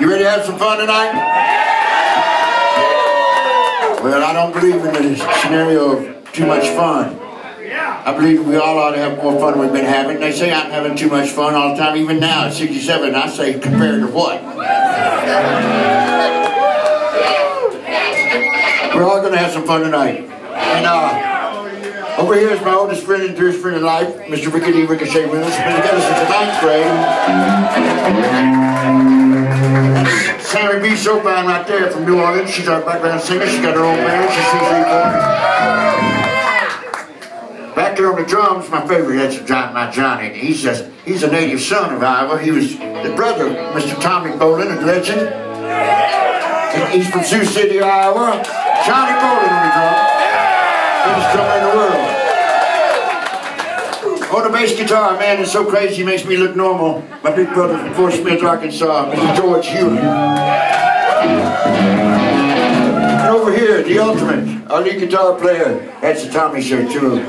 You ready to have some fun tonight? Well, I don't believe in the scenario of too much fun. I believe we all ought to have more fun we've been having. They say I'm having too much fun all the time, even now at 67. I say compared to what? We're all going to have some fun tonight. And uh, over here is my oldest friend and dearest friend in life, Mr. Rickety. Ricochet Willis. Been together since the ninth grade. Sammy B. Seauphine right there from New Orleans. She's our background singer. She's got her own band. She sings recordings. Back there on the drums, my favorite, that's John, my Johnny. He's just, he's a native son of Iowa. He was the brother of Mr. Tommy Bolin, a legend. He's from Sioux City, Iowa. Johnny Bolin on the drum. Biggest drummer in the On the bass guitar, man, it's so crazy, he makes me look normal. My big brother from Fort Smith, Arkansas, Mr. George Hughen. And over here, the ultimate, our lead guitar player, that's the Tommy shirt too.